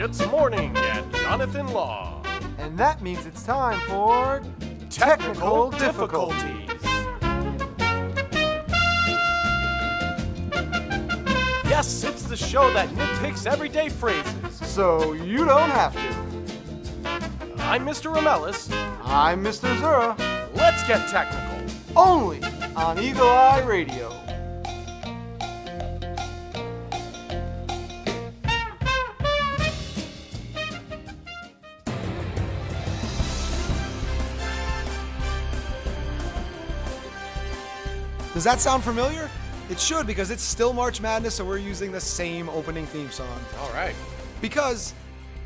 It's morning at Jonathan Law. And that means it's time for Technical difficulties. Yes, it's the show that nitpicks everyday phrases. So you don't have to. I'm Mr. Ramelis. I'm Mr. Zura, Let's get technical. only on Eagle Eye Radio. Does that sound familiar? It should because it's still March Madness, so we're using the same opening theme song. All right. Because,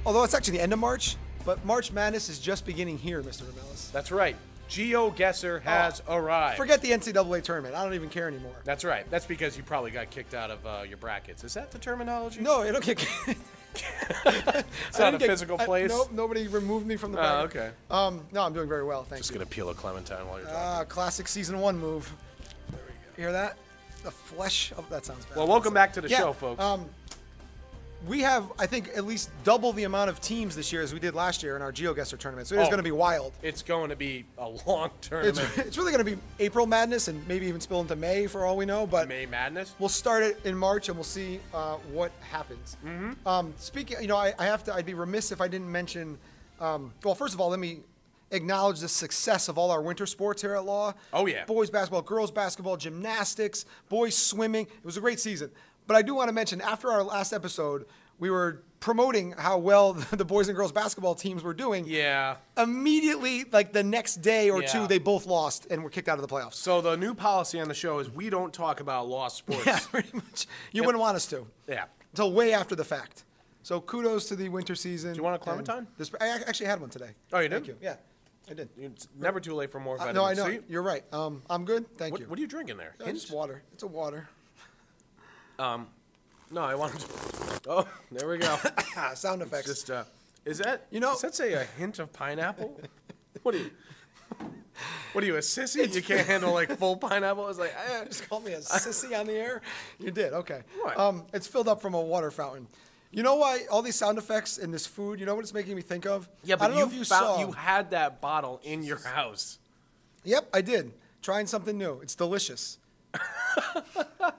although it's actually the end of March, but March Madness is just beginning here, Mr. Ramelis. That's right. GeoGuessr has arrived. Forget the NCAA tournament. I don't even care anymore. That's right. That's because you probably got kicked out of uh, your brackets. Is that the terminology? No, it don't get. it's not a physical place. Nope, nobody removed me from the. Oh, bracket. okay. Um, no, I'm doing very well, thank Just you. gonna peel a clementine while you're talking. Ah, classic season one move. Hear that? The flesh of that sounds bad. well, welcome back to the Yeah, show, folks. Um, we have, I think, at least double the amount of teams this year as we did last year in our GeoGuessr tournament. So it's Oh. going to be wild. it's going to be a long It's, tournament. it's really going to be April Madness and maybe even spill into May for all we know. But May Madness. we'll start it in March and we'll see uh, what happens. Mm-hmm. Um, speaking, you know, I, I have to. I'd be remiss if I didn't mention. Um, well, first of all, let me acknowledge the success of all our winter sports here at Law. Oh, yeah. Boys basketball, girls basketball, gymnastics, boys swimming. It was a great season. But I do want to mention after our last episode, we were promoting how well the boys and girls basketball teams were doing. Yeah. Immediately, like the next day or Yeah. two, they both lost and were kicked out of the playoffs. So the new policy on the show is we don't talk about lost sports. Yeah, pretty much. You wouldn't want us to. Yeah. until way after the fact. So kudos to the winter season. Do you want a Clementine? This, I actually had one today. Oh, you did? Thank you. Yeah, I did. It's never too late for more Uh, no, I know. C. You're right. Um, I'm good. Thank What, you. what are you drinking there? Uh, Hint? just water. It's a water. No, I wanted to. Oh, there we go. Ah, sound effects. Just uh, is that You know- Does that say a hint of pineapple? what are you? What are you a sissy? You can't handle like full pineapple. It's like eh. just called me a sissy on the air. You did. Okay. What? Um, it's filled up from a water fountain. You know why all these sound effects in this food? You know what it's making me think of? yeah, I but don't you, know if you found saw. you had that bottle in your house. Yep, I did. Trying something new. It's delicious.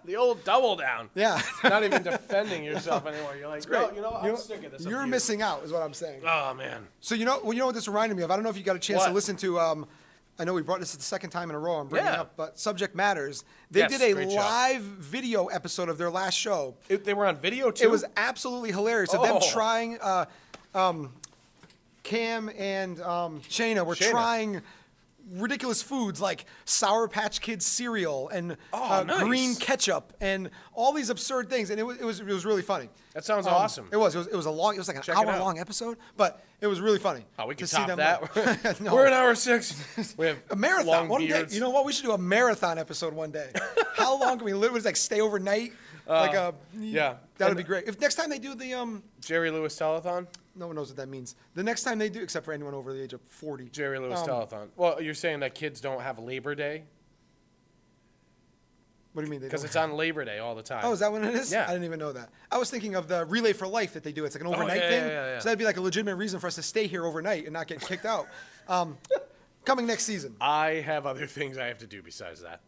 The old double down. Yeah. Not even defending yourself anymore. You're like, Great. no, you know, what? You I'm know- sick of this. You're here." missing out, is what I'm saying. Oh man. So you know, well, you know what this reminded me of. I don't know if you got a chance to listen to. Um, I know we brought this the second time in a row. I'm bringing it up, but Subject Matters. They Yes, did a great show. live video episode of their last show. It, they were on video too. It was absolutely hilarious. Of them Oh. trying. Uh, um, Cam and um, Shayna were Shayna. trying ridiculous foods like Sour Patch Kids cereal and Oh, uh, nice. green ketchup and all these absurd things, and it was it was, it was really funny. That sounds Um, awesome. It was, it was. It was a long. It was like an Check hour long episode, but it was really funny. Oh, we to can see top them, that. like- No. We're in hour six. We have a marathon one beards. day. You know what? We should do a marathon episode one day. How long can we literally like stay overnight? like a Uh, yeah. that would be great. If next time they do the um, Jerry Lewis telethon. No one knows what that means. The next time they do, except for anyone over the age of forty. Jerry Lewis Um, telethon. Well, you're saying that kids don't have Labor Day What do you mean? they because don't it's on Labor Day all the time. Oh, is that what it is? Yeah. I didn't even know that. I was thinking of the Relay for Life that they do. It's like an overnight yeah, thing. yeah, yeah, yeah. So that'd be like a legitimate reason for us to stay here overnight and not get kicked out. Um, coming next season. I have other things I have to do besides that.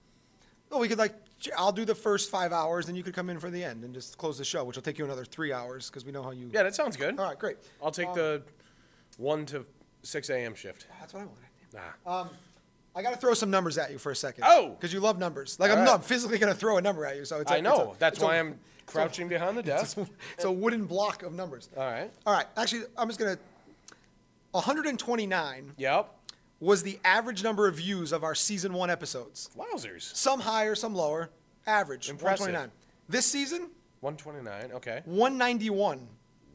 Well, we could like, I'll do the first five hours, and you could come in for the end and just close the show, which will take you another three hours because we know how you. Yeah, that sounds good. All right, great. I'll take the one to six a.m. shift. That's what I wanted. Nah. Um, I got to throw some numbers at you for a second. Oh! Because you love numbers. Like I'm, right. I'm physically going to throw a number at you. So it's a- I it's know. a- That's it's why I'm crouching behind the desk. It's a wooden block of numbers. All right. All right. Actually, I'm just going to. 129 Yep. Was the average number of views of our season one episodes. Wowzers. Some higher, some lower. Average. Impressive. 129. This season, 129. Okay. 191.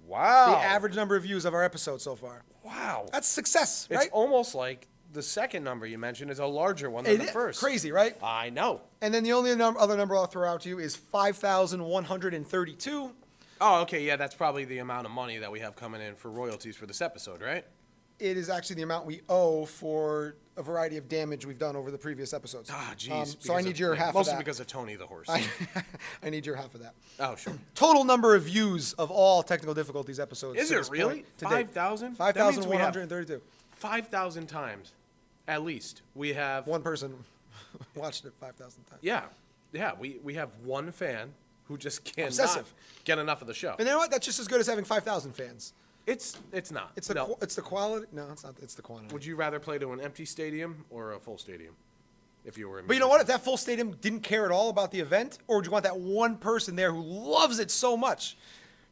Wow. The average number of views of our episodes so far. Wow. That's success, right? it's almost like the second number you mentioned is a larger one than It the is first. Crazy, right? I know. And then the only num- other number I'll throw out to you is 5,132. Oh, okay. Yeah, that's probably the amount of money that we have coming in for royalties for this episode, right? It is actually the amount we owe for a variety of damage we've done over the previous episodes. Ah, jeez. Um, so because I need of- your half Mostly of that. Mostly because of Tony the horse. I, I need your half of that. oh, sure. Total number of views of all technical difficulties episodes. Is to it this really? point to date. 5,000? Five That means thousand we one have- hundred thirty-two. 5,000 times, at least. We have. One person watched it five thousand times. Yeah. Yeah. We, we have one fan who just cannot Obsessive. get enough of the show. And you know what? That's just as good as having five thousand fans. It's it's not. It's the no. qu- it's the quality. No, it's not. It's the quantity. Would you rather play to an empty stadium or a full stadium? If you were. a But you know what? If that full stadium didn't care at all about the event, or would you want that one person there who loves it so much?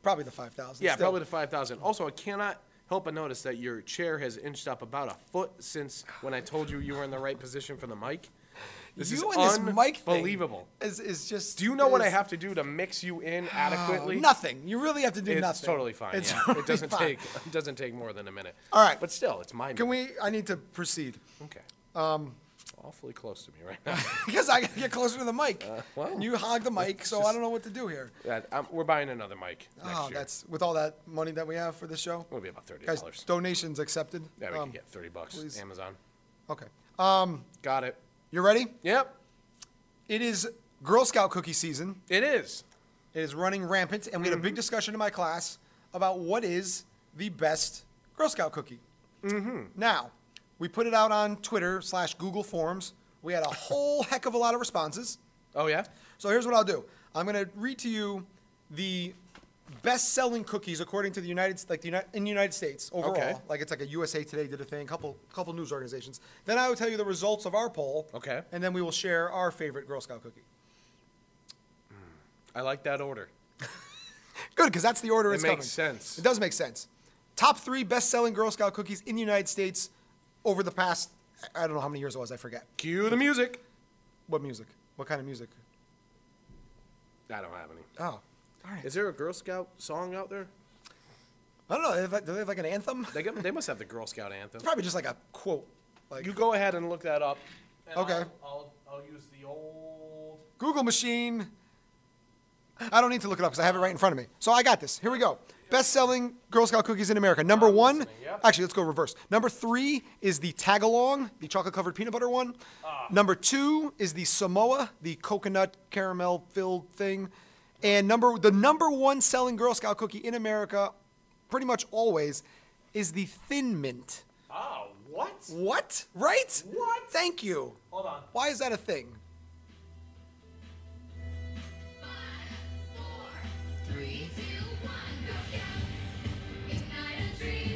Probably the five thousand. Yeah, probably the 5,000. Also, I cannot help but notice that your chair has inched up about a foot since when I told you you were in the right position for the mic. This you is and this mic thing unbelievable. is, is just. Do you know what I have to do to mix you in Oh, adequately? nothing. You really have to do It's nothing. totally fine. It's yeah. totally it doesn't fine. take it doesn't take more than a minute. All right. But still, it's my Can minute. we? I need to proceed Okay. Um, awfully close to me right now. because I gotta get closer to the mic. Uh, well, and you hog the mic, so I don't know what to do here. Yeah, um, we're buying another mic next Oh, year. that's with all that money that we have for this show. It'll be about thirty dollars. donations accepted. Yeah, we Um, can get thirty bucks. please. Amazon. Okay. Um, Got it. You ready? Yep. It is Girl Scout cookie season. It is. It is running rampant, and we had a big discussion in my class about what is the best Girl Scout cookie. Mm-hmm. Now, we put it out on Twitter slash Google Forms. We had a whole heck of a lot of responses. Oh yeah. So here's what I'll do. I'm going to read to you the best-selling cookies according to the United like the United, in the United States overall. Okay. Like it's like a USA Today did a thing, couple couple news organizations. Then I will tell you the results of our poll. Okay. And then we will share our favorite Girl Scout cookie. I like that order. Good, because that's the order It it's makes sense. It does make sense. Top three best-selling Girl Scout cookies in the United States over the past I don't know how many years it was. I forget. Cue the music. What music? What kind of music? I don't have any. Oh, all right. Is there a Girl Scout song out there? I don't know. They have, do they have like an anthem? They, get, they must have the Girl Scout anthem. Probably just like a quote. Like You go ahead and look that up. and Okay. I'll, I'll, I'll use the old. Google machine. I don't need to look it up because I have it right in front of me. So I got this. Here we go. Best-selling Girl Scout cookies in America. Number one. listening, yep. Actually, let's go reverse. Number three is the Tagalong, the chocolate-covered peanut butter one. Ah. Number two is the Samoa, the coconut caramel-filled thing. And number the number one selling Girl Scout cookie in America, pretty much always, is the Thin Mint. Oh, what? What? Right? What? Thank you. Hold on. Why is that a thing?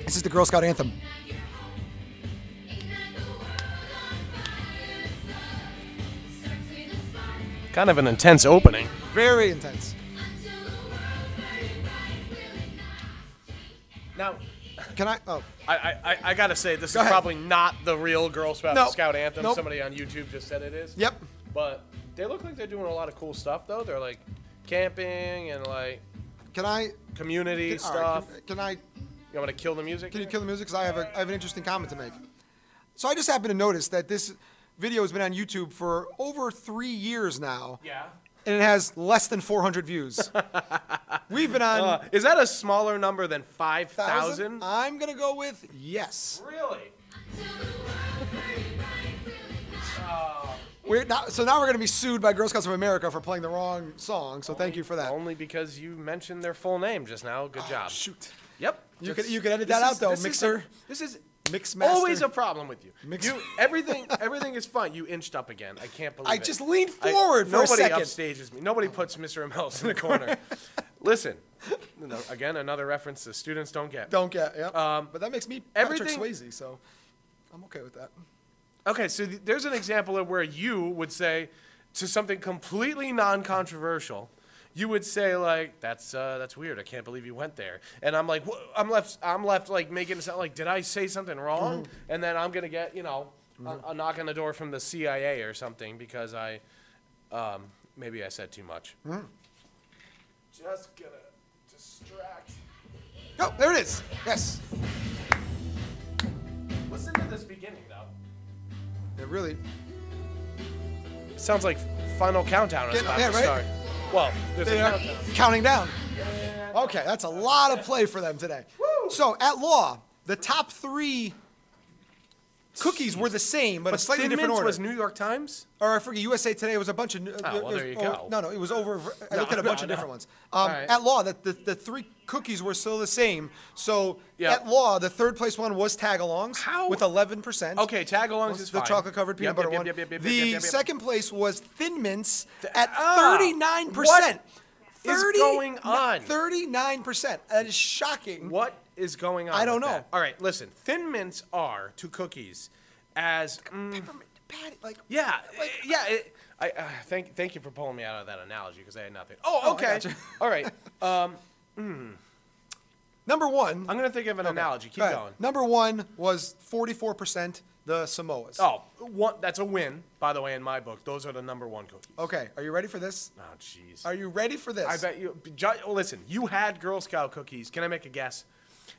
This is the Girl Scout anthem. Kind of an intense opening. Very intense. Now, Can I? Oh, I, I, I- I gotta say, this Go is ahead. probably not the real Girl Scout, Nope. Scout anthem. Nope. Somebody on YouTube just said it is. yep. But they look like they're doing a lot of cool stuff, though. They're like camping and like Can I? community Can, all right, stuff. can, can I? You want me to kill the music? Can you kill the music? Because I have a, I have an interesting comment to make. So I just happened to notice that this video has been on YouTube for over three years now, Yeah. and it has less than 400 views. We've been on Uh, is that a smaller number than 5,000? I'm gonna go with yes. Really? We're not, so now we're gonna be sued by Girl Scouts of America for playing the wrong song. So thank you for that. Only because you mentioned their full name just now. Good job. Shoot. Yep. You could- you could edit that out, is- though, this Mixer. a- This is Mix always a problem with you. Mix- You everything everything is fine. You inched up again. I can't believe I it. I just leaned I- forward for a nobody second. upstages me. Nobody puts Mr. Mels in the corner. Listen, again, another reference the students don't get. Don't get. Yeah. Um, but that makes me Patrick Swayze, so I'm okay with that. Okay, so th- there's an example of where you would say to something completely non-controversial, you would say like, "That's uh, that's weird. I can't believe you went there." And I'm like, "Wha- I'm left, I'm left like making it sound like, did I say something wrong? And then I'm gonna get you know a, a knock on the door from the CIA or something because I, um, maybe I said too much. Just gonna distract. Oh, there it is. Yes. Listen to this beginning though. It really. Sounds like Final Countdown is Get- about yeah, to right? start. Well, They are countdown. counting down. Okay, that's a lot of play for them today. So, at law, the top three cookies were the same, but, a slightly Thin different Mints order. was New York Times. or I forget, USA Today was a bunch of. Uh, Oh, well, was- there you or- go. No, no, it was over. I No, looked at a no, bunch of no. different ones. Um, right. At law, that the, the three cookies were still the same. So Yeah. at law, the third place one was tagalongs How- with 11%. Okay, tagalongs is the fine. chocolate covered peanut Yep, butter yep, one. yep, yep, yep, the yep, yep, yep. second place was Thin Mints at Ah, 39%. what is going on? 39%. That is shocking. What is going on? I don't with know. that? All right, listen. Thin mints are to cookies as mm, Peppermint patty, like, yeah, eh, yeah. It, I uh, thank thank you for pulling me out of that analogy because I had nothing. Oh, Oh, okay. gotcha. All right. Um, number one. I'm gonna think of an analogy. Keep Go going. Number one was 44% the Samoas. Oh, one, that's a win, by the way, in my book. Those are the number one cookies. Okay, are you ready for this? Oh, jeez. Are you ready for this? I bet you. Ju- oh, listen, you had Girl Scout cookies. Can I make a guess?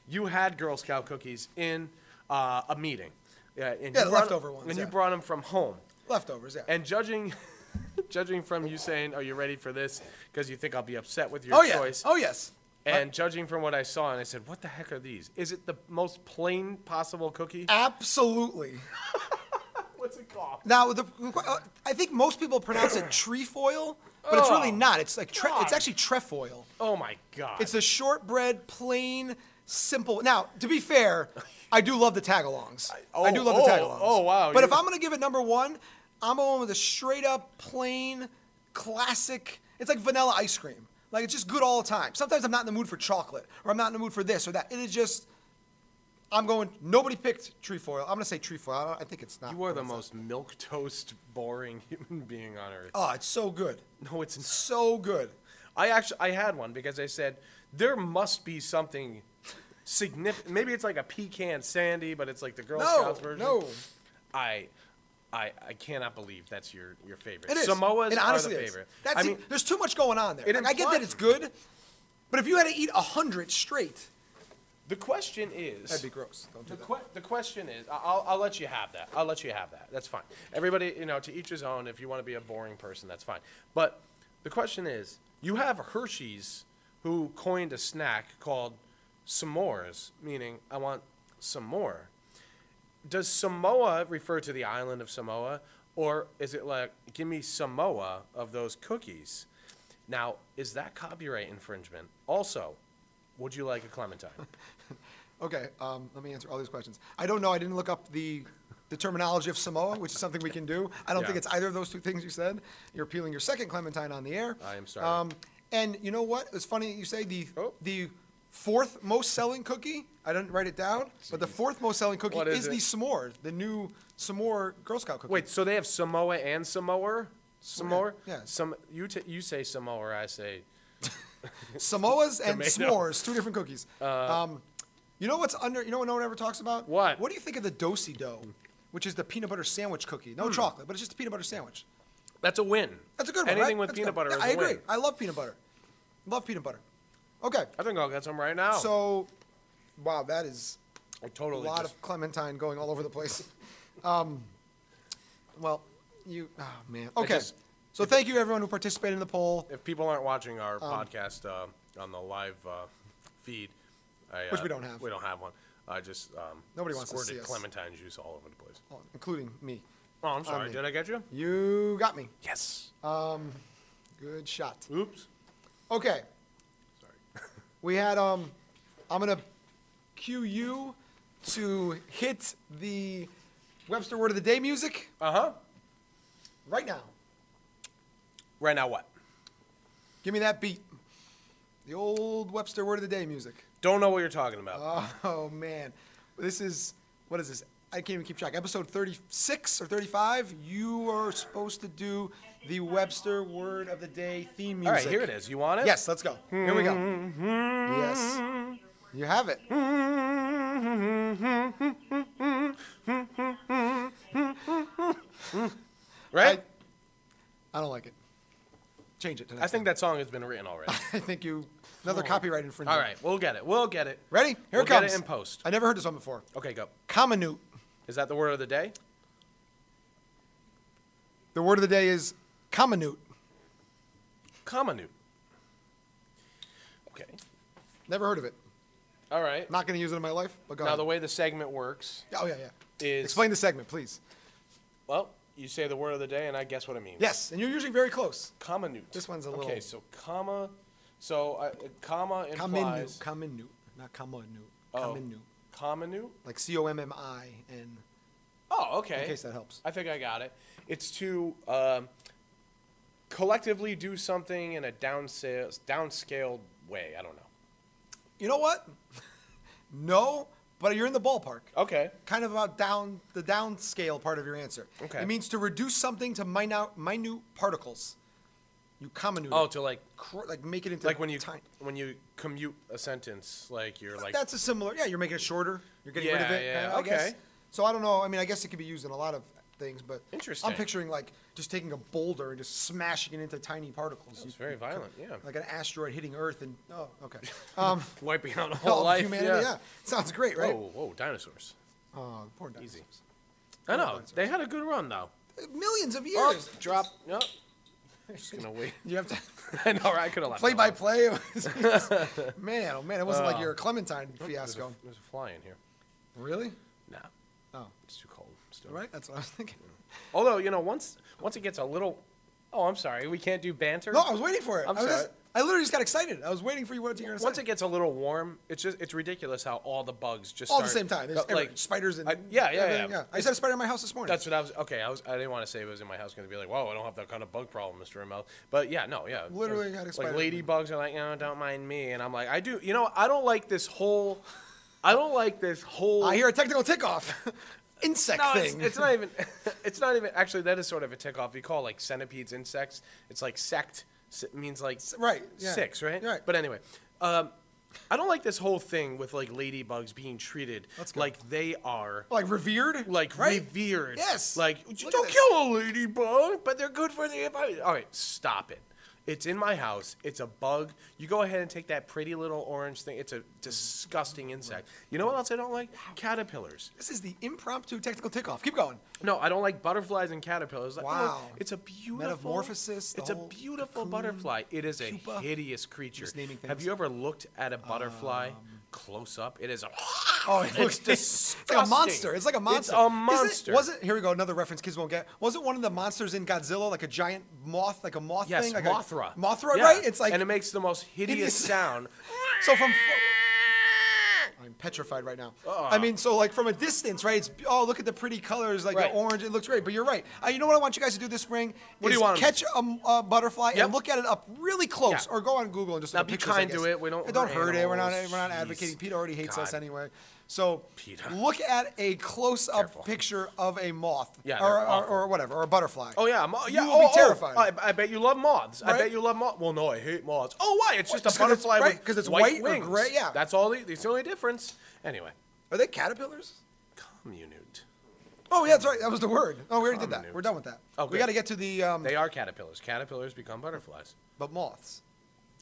You had Girl Scout cookies in uh, a meeting. Yeah, and Yeah, you brought- leftover ones, And you brought them from home. Leftovers, yeah. And judging, judging from you saying, "Are you ready for this?" Because you think I'll be upset with your oh, yeah. choice. Oh, yes. And judging from what I saw, and I said, "What the heck are these? Is it the most plain possible cookie?" Absolutely. What's it called? Now, the, uh, I think most people pronounce it trefoil, but it's really Oh, not. It's like tre- it's actually trefoil. Oh my God! It's a shortbread, plain, simple. Now, to be fair, I do love the tagalongs. I do oh, love the oh, tagalongs. oh, wow, But if I'm gonna give it number one, I'm going with a straight up, plain, classic. It's like vanilla ice cream. Like it's just good all the time. Sometimes I'm not in the mood for chocolate, or I'm not in the mood for this or that. It is just. I'm going. Nobody picked trefoil. I'm gonna say trefoil. I, don't, I think it's not. you are the most milk toast boring human being on earth. Oh, it's so good. No, it's not. So good. I actually I had one because I said there must be something significant. Maybe it's like a pecan sandy, but it's like the Girl No, Scouts version. no. I, I, I cannot believe that's your your favorite. It is. Samoas it are honestly the is. favorite. That's I it. mean, there's too much going on there. It Like, I get that it's good, but if you had to eat a hundred straight, the question is. that'd be gross. Don't do The, that. que- the question is, I'll, I'll let you have that. I'll let you have that. That's fine. Everybody, you know, to each his own. If you want to be a boring person, that's fine. But the question is, you have Hershey's who coined a snack called s'mores, meaning I want some more. Does Samoa refer to the island of Samoa, or is it like, give me Samoa of those cookies? Now, is that copyright infringement? Also, would you like a clementine? Okay, um, let me answer all these questions. I don't know. I didn't look up the the terminology of Samoa, which is something we can do. I don't think it's either of those two things you said. You're peeling your second clementine on the air. I am sorry. Um, and you know what? It's funny that you say the Oh. the fourth most selling cookie. I didn't write it down, but the fourth most selling cookie What is is, it? the s'mores, the new s'more Girl Scout cookie. Wait, so they have Samoa and Samoa? Samoa? yeah. Some you t- you say Samoa, I say Samoas and Tomato. s'mores, two different cookies. um, you know what's under? You know what no one ever talks about? What? What do you think of the Do-si-do, which is the peanut butter sandwich cookie? No chocolate, but it's just a peanut butter sandwich. that's a win. That's a good one. Anything right? with That's peanut good. butter Yeah, is I a agree. win. I love peanut butter. Love peanut butter. Okay, I think I'll get some right now. so wow, that is I a totally a lot just- of clementine going all over the place. Um, well, you, oh man. Okay, just- so thank you everyone who participated in the poll. if people aren't watching our Um, podcast uh, on the live uh, feed, I, Which uh, we don't have. We don't have one. I just um, Nobody wants to squirted see us. clementine juice all over the place. Oh, including me. Oh, I'm sorry. me. Did I get you? You got me. Yes. Good shot. Oops. Okay. We had um, I'm gonna cue you to hit the Webster word of the day music Uh huh. right now. Right now, what? Give me that beat. The old Webster word of the day music. Don't know what you're talking about. Oh man, this is what is this? I can't even keep track. Episode 36 or 35. You are supposed to do the Webster word of the day theme music. all right, here it is. You want it? Yes, let's go. Here we go. Yes, you have it. Right. I don't like it. Change it to I, next think that song has been written already. I think you another copyright infringement. all right, we'll get it. We'll get it. Ready? Here We'll it get it in post. I never heard this one before. Okay, go. Kamanut. Is that the word of the day? The word of the day is Kamanut. Kamanut. Okay. Never heard of it. All right. Not going to use it in my life, but go Now ahead. the way the segment works oh yeah, yeah. is Explain the segment, please. Well, you say the word of the day, and I guess what it means. Yes, and you're usually very close. Comminute. This one's a little- Okay, so comma. So uh, comma Kaminu, implies. kaminu, not kaminu, Oh. kaminu, Comminute. like C O M M I N. Oh, okay. In case that helps. I think I got it. It's to um, collectively do something in a downscale, downscaled way. I don't know. You know what? no, but you're in the ballpark. Okay. Kind of about down the downscale part of your answer. Okay. It means to reduce something to minute minute particles. You kaminu. Oh, to like cr- like make it into like when you tiny. when you commute a sentence, like you're like That's a similar. Yeah, you're making it shorter. You're getting rid of it. yeah, kinda, I guess. okay. So I don't know. I mean, I guess it could be used in a lot of things, but Interesting. I'm picturing like just taking a boulder and just smashing it into tiny particles. it's very violent. Yeah. Like an asteroid hitting Earth and oh, okay. Um, Wiping out a all whole of life. humanity. yeah. Yeah. sounds great, right? Whoa, whoa, dinosaurs. Oh, poor Easy. dinosaurs. I know. dinosaurs. They had a good run though. Millions of Oh, years. drop. No. Just gonna wait. You have to I know. right? I could have left. play that by one. play. Man, oh man, it wasn't like Oh. your Clementine There's a, fiasco. there's a fly in here. Really? Nah, Oh, it's too cold. Still. right. That's what I was thinking. Although you know, once once it gets a little. Oh, I'm sorry. We can't do banter. No, I was waiting for it. I'm I was sorry. just- I literally just got excited. I was waiting for you what you Once it gets a little warm, it's just it's ridiculous how all the bugs just all at the start- same time. There's every- like spiders and I- yeah, yeah, everything, yeah. I just had a spider in my house this morning. That's what I was. Okay, I was. I didn't want to say it was in my house. Going to be like, whoa, I don't have that kind of bug problem, Mr. Ramel. But yeah, no, yeah. Literally had a like spider. ladybugs are like, no, don't mind me, and I'm like, I do. You know, I don't like this whole. I don't like this whole. I hear a technical tick off. Insect No, thing. it's not even. It's not even. Actually, that is sort of a tick off. You call like centipedes insects. It's like sect means like right, yeah. six, right? Right. But anyway, um, I don't like this whole thing with like ladybugs being treated like they are like revered. like right? revered. Yes. Like Look don't kill a ladybug, but they're good for the environment. All right, stop it. It's in my house. It's a bug. You go ahead and take that pretty little orange thing. It's a disgusting insect. You know what else I don't like? Caterpillars. This is the impromptu technical tick off. Keep going. No, I don't like butterflies and caterpillars. Like, oh, Wow. it's a beautiful Metamorphosis, the It's a whole beautiful cocoon, butterfly. It is a pupa. hideous creature. Just naming Have things. Um, you ever looked at a butterfly close up? It is a. Oh, it looks it's like a monster. It's like a monster. It's a Isn't it- monster. was it? Here we go. Another reference kids won't get. Was it one of the monsters in Godzilla, like a giant moth, like a moth Yes, thing? Like Mothra. A, Mothra, Yeah, right? It's like and it makes the most hideous, hideous- sound. so from. Petrified right now. I mean, so like from a distance, right? It's oh, look at the pretty colors, like Right. the orange. It looks great. But you're right. Uh, you know what I want you guys to do this spring? What do you want Catch a butterfly Yep. and look at it up really close, Yeah. or go on Google and just Now look be pictures, kind to it. We don't don't hurt hurt it. We're not. We're not advocating. Pete already hates us anyway. So Peter. look at a close-up Careful. picture of a moth, Yeah, or, or, or whatever, or a butterfly. Oh yeah, mo- yeah. You oh, will be oh, terrified. I, I bet you love moths. I bet you love moths. Well, no, I hate moths. Oh, why? It's just Just a butterfly right, with 'cause it's white white or wings. gray, yeah. That's all. The, it's the only difference. Anyway, Are they caterpillars? comminute. Oh yeah, that's right. That was the word. Oh, we already did that. We're done with that. Oh, we got to get to the um, They are caterpillars. Caterpillars become butterflies. but moths.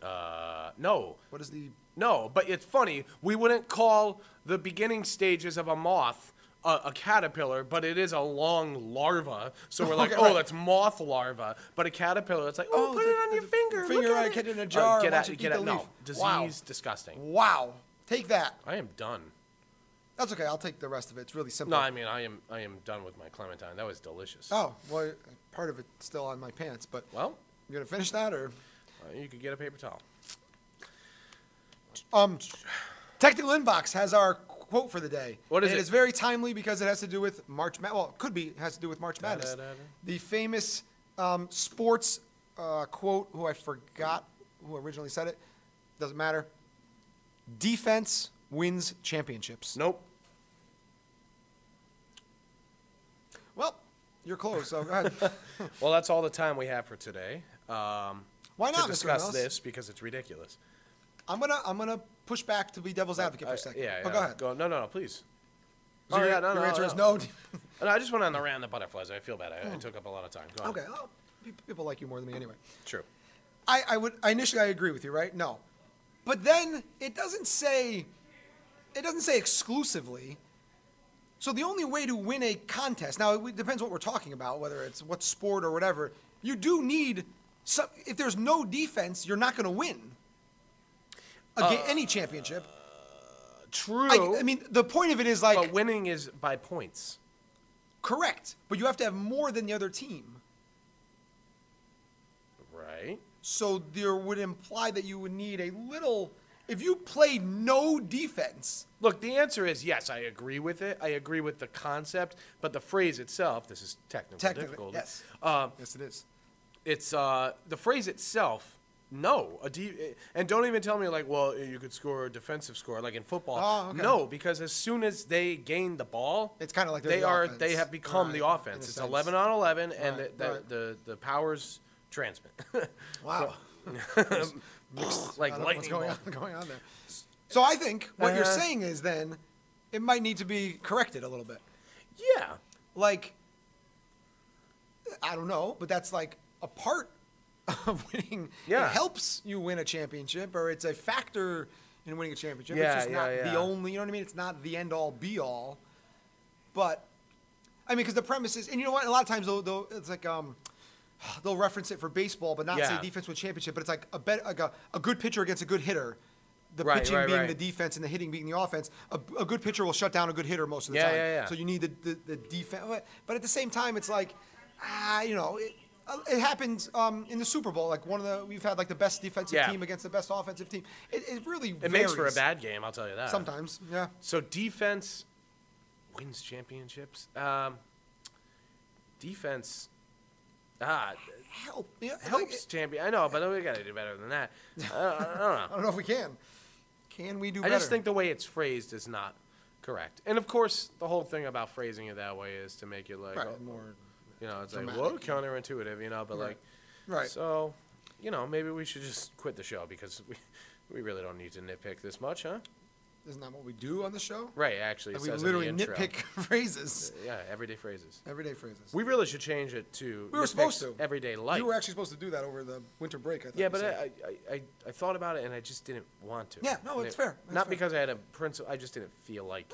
Uh, no, What is the no. But it's funny. We wouldn't call the beginning stages of a moth a, a caterpillar, but it is a long larva. So we're like, Okay, oh, right. that's moth larva. But a caterpillar, it's like, oh, Oh, put the- it on your the finger. finger, look at right, it. get in a jar, get out, get eat out. the No, leaf. disease, Wow. disgusting. wow? Take that. I am done. That's okay. I'll take the rest of it. It's really simple. No, I mean I am I am done with my clementine. That was delicious. oh, well, part of it's still on my pants, but Well, you gonna finish that or? uh, you could get a paper towel. Um, Technical Inbox has our quote for the day. What is and it? It's very timely because it has to do with March. Ma- well, it could be it has to do with March Madness. The famous um, sports uh, quote, who I forgot who originally said it, doesn't matter. Defense wins championships. Nope. Well, you're close. So go ahead. Well, that's all the time we have for today. Um, Why not, to discuss this because it's ridiculous. I'm gonna I'm gonna push back to be devil's uh, advocate for a uh, second. yeah, Oh, yeah. go ahead. no, no, no, please. So Oh, your, yeah, no, your no, answer no. is no. No, I just went on the round the butterflies. I feel bad. I, I hmm. took up a lot of time. Go on. okay. Oh, pe- people like you more than me anyway. True. I, I would I initially I agree with you, right? No, but then it doesn't say it doesn't say exclusively. So the only way to win a contest now it depends what we're talking about, whether it's what sport or whatever. You do need some. If there's no defense, you're not going to win. Again, any championship. True. I, I mean, the point of it is like but winning is by points. Correct, but you have to have more than the other team. Right. So there would imply that you would need a little. If you played no defense, Look, the answer is yes. I agree with it. I agree with the concept, but the phrase itself. This is technical Technically, difficulty. yes. Um, yes, it is. it's uh, the phrase itself. No, a de- and don't even tell me like, well, you could score a defensive score like in football. Oh, okay. No, because as soon as they gain the ball, It's kinda like they're they the are offense. they have become Right, the offense. It's sense. eleven on eleven, and the, the, right. the the powers transmit Wow. like lightning. what's going on, going on there. So I think what you're Uh-huh. saying is then it might need to be corrected a little bit. Yeah, Like, I don't know, but that's like a part of winning. Yeah. It helps you win a championship, or it's a factor in winning a championship. Yeah, it's just not yeah, the only, you know what I mean? It's not the end all be all. But, I mean, because the premise is, and you know what? A lot of times they'll it's like, um, they'll reference it for baseball, but not say Yeah. defense win championship. But it's like a bet, like a, a good pitcher against a good hitter. The Right, pitching right, being right. the defense and the hitting being the offense. A, a good pitcher will shut down a good hitter most of the Yeah, time. yeah, yeah. So you need the, the, the defense. But, at the same time, it's like, ah, you know, it, it happens um, in the Super Bowl. Like one of the, we've had like the best defensive Yeah. team against the best offensive team. It, it really it makes for a bad game. I'll tell you that. Sometimes, yeah. So defense wins championships. Um, defense, ah, Help. Yeah, helps champion. I know, but we got to do better than that. I, I don't know. I don't know if we can. Can we do I better? just think the way it's phrased is not correct. And of course, the whole thing about phrasing it that way is to make it like, right, oh, more you know, it's like, dramatic. whoa, counterintuitive, you know, but Right. like, right. so, you know, maybe we should just quit the show because we, we really don't need to nitpick this much, huh? Isn't that what we do on the show? Right, actually, Like we literally in the intro. nitpick phrases, uh, Yeah, everyday phrases. everyday phrases. We really should change it to. We were supposed to. Everyday life. You were actually supposed to do that over the winter break. I thought Yeah, but. I, I, I, I thought about it and I just didn't want to. Yeah, no, And it's it- fair. Not fair. because I had a principle. I just didn't feel like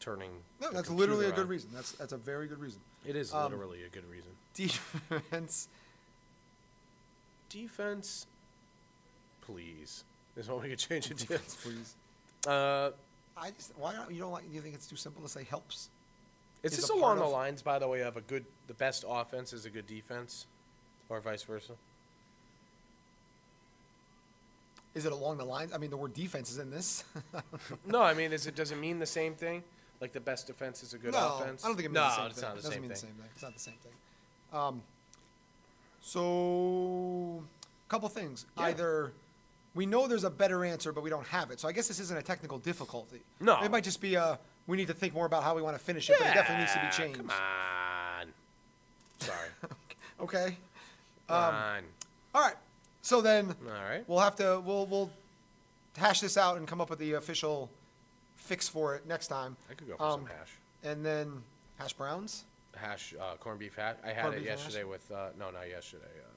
turning. no, that's literally a good on. reason. That's that's a very good reason. It is Um, literally a good reason. Defense. Defense, please. Is what we could change it to. Defense, please. Uh, I just why don't you don't like you think it's too simple to say helps? is Is this along the lines, by the way, of a good, the best offense is a good defense, or vice versa? Is it along the lines? I mean, the word defense is in this. No, I mean, is it does it mean the same thing? Like the best defense is a good no, offense? I don't think it means no, the same it's thing. not the it doesn't same mean thing. the same thing. It's not the same thing. Um, so, a couple things. Yeah. Either we know there's a better answer, but we don't have it. So I guess this isn't a technical difficulty. No. It might just be a we need to think more about how we want to finish it, but it definitely needs to be changed. Come on. Sorry. Okay. Come Um, on. All right. So then All right. we'll have to we'll we'll hash this out and come up with the official fix for it next time. I could go for um, some hash. And then hash browns. Hash uh, corned beef hash. I had Corned it beef hash? yesterday with uh, no, not yesterday. Uh,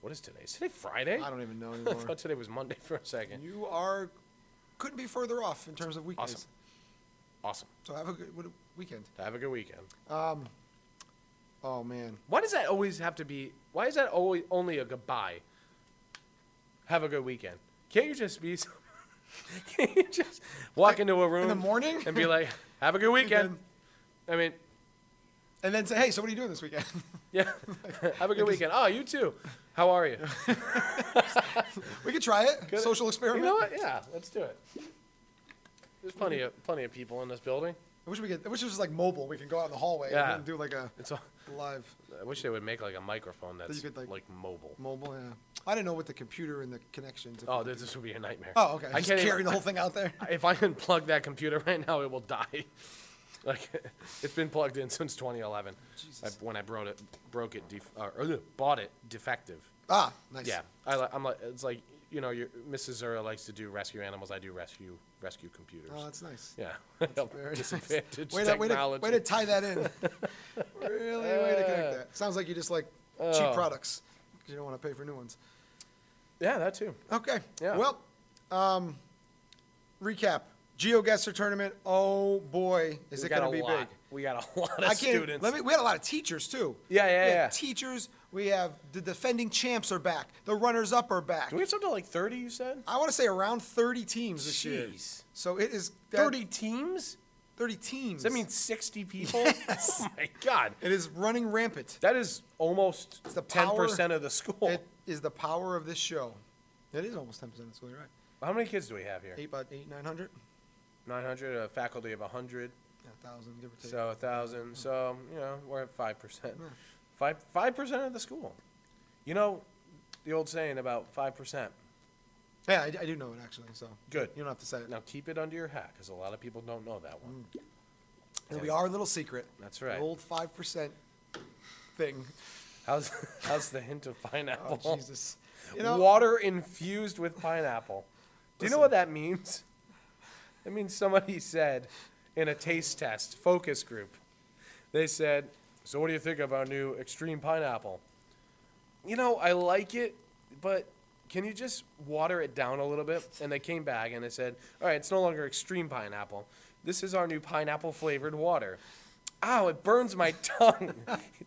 what is today? Is today Friday? I don't even know I anymore. thought today was Monday for a second. you are couldn't be further off in terms of weekdays. Awesome. Awesome. So have a good what a weekend. Have a good weekend. Um, oh man, Why does that always have to be? Why is that always only a goodbye? Have a good weekend. Can't you just be? so- Can't you just walk into a room in the morning and be like, "Have a good weekend"? I mean, and then say, hey, so what are you doing this weekend? yeah. Have a good weekend. Oh, you too. How are you? we could try it. Good. Social experiment. You know what? Yeah, let's do it. There's plenty of plenty of people in this building. I wish we could. I wish it was like mobile. We can go out in the hallway Yeah. and do like a It's all, live I wish they would make like a microphone that's could, like- like, mobile. mobile. Yeah. I didn't know with the computer and the connections. Oh, this, this would be a nightmare. Oh, okay. I Just can't even- carry the whole thing out there. If I can plug that computer right now, it will die. Like it's been plugged in since 2011. I, Jesus. when I broke it, broke it, def, uh, or, uh, bought it defective. Ah, nice. Yeah, I, I'm like, it's like you know, your, Mrs. Zura likes to do rescue animals. I do rescue rescue computers. Oh, that's nice. yeah, Very nice. disadvantage Way to, way, to, technology. way to tie that in. really, way to connect that. Sounds like you just like cheap products because you don't want to pay for new ones. yeah, that too. Okay. Yeah. Well, um, recap. GeoGuessr tournament. Oh boy, is we it going to be lot. big? We got a lot of I can't. students. Let me. We had a lot of teachers too. Yeah, yeah, yeah. Teachers. We have the defending champs are back. The runners up are back. Do we have something like 30? You said I want to say around 30 teams this year. Jeez. So it is that- 30 teams. 30 teams. Does that mean 60 people? Yes. Oh my God. it is running rampant. That is almost the 10% of the school. It is the power of this show. It is almost 10% of the school, you're right. How many kids do we have here? Eight, about eight, 900? 900, a faculty of 100. Yeah, 1,000, give or take. So a thousand. So you know we're at five percent. Five five percent of the school. You know, the old saying about five percent. yeah, I, I do know it actually, so. Good. You don't have to say it. Now keep it under your hat because a lot of people don't know that one. It'll be our little secret. That's The right. old 5% thing. How's how's the hint of pineapple? Oh, Jesus. You know, Water infused with pineapple. Do you know what that means? It means somebody said in a taste test focus group. They said, "So what do you think of our new extreme pineapple?" You know, I like it, but can you just water it down a little bit? And they came back and they said, "All right, it's no longer extreme pineapple. This is our new pineapple flavored water." Ow, it burns my tongue.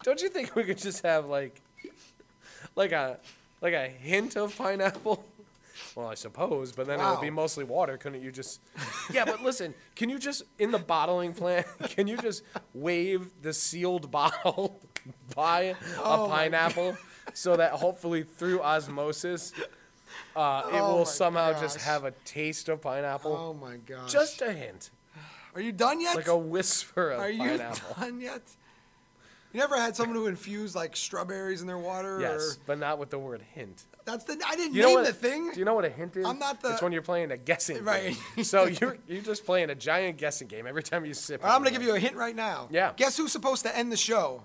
Don't you think we could just have like like a like a hint of pineapple? Well, I suppose, but then it would be mostly water. Couldn't you just? Yeah, but listen, can you just in the bottling plant? Can you just wave the sealed bottle by Oh a pineapple so that hopefully through osmosis, uh, it Oh will somehow just have a taste of pineapple? Oh my gosh. Just a hint, Are you done yet? like a whisper of Are you pineapple. done yet? You never had someone who infused like strawberries in their water? Yes, Or, but not with the word hint. that's the. I didn't You know name what, the thing. Do you know what a hint is? I'm not the- It's when you're playing a guessing Right. game. So you're you're just playing a giant guessing game every time you sip. I'm gonna give you a hint right now. Yeah. Guess who's supposed to end the show?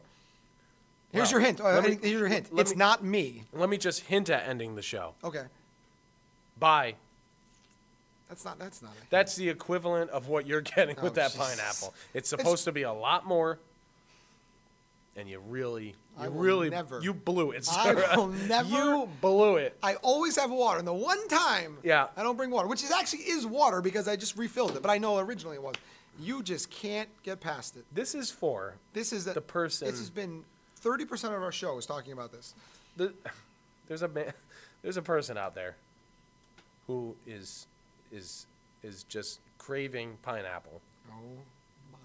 Here's your hint. Uh, me- Here's your hint. It's me- not me. Let me just hint at ending the show. Okay. Bye. That's not. That's not. A That's the equivalent of what you're getting with Oh, that Jesus. pineapple. It's supposed to be a lot more, and you really, I you really, never- you blew it. Sarah. I will never- You blew it. I always have water, and the one time Yeah. I don't bring water, which is actually is water because I just refilled it, but I know originally it was. You just can't get past it. This is for This is a, The person- This has been thirty percent of our show is talking about this. the, there's a man, there's a person out there who is is is just craving pineapple, Oh,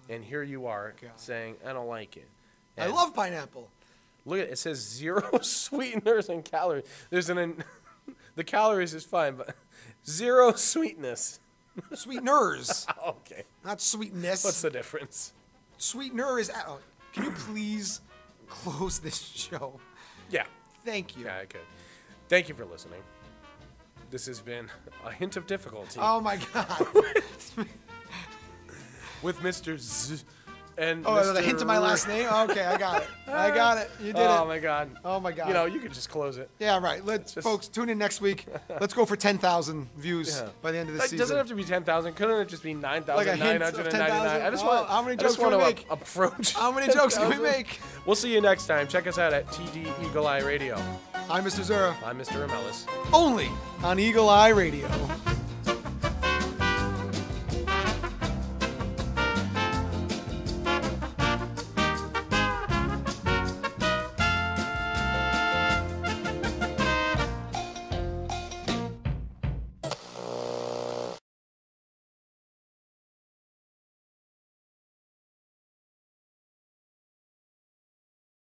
and here you are God. saying I don't like it. I love pineapple. Look at it, it says zero sweeteners and calories. There's an the calories is fine, but zero sweetness. Sweeteners, Okay, not sweetness. what's the difference? Sweetener is. Oh, can you please close this show? Yeah, Thank you. yeah, I could. Thank you for listening. This has been a hint of difficulty Oh my God. with Mr. Z and Oh, Mr. the hint of my last name. Okay, I got it. I got it. You did Oh it. Oh my God. Oh my God. You know, you could just close it. Yeah, right. Let's, Just- folks, tune in next week. Let's go for 10,000 views Yeah. by the end of the season. Doesn't have to be ten thousand. Couldn't it just be nine thousand nine hundred ninety nine? I just 10,000? want. Oh, how many jokes can we make? to approach. How many jokes can we make? We'll see you next time. Check us out at TD Eagle Eye Radio. I'm Mr. Zura, I'm Mr. Amelis. only on Eagle Eye Radio.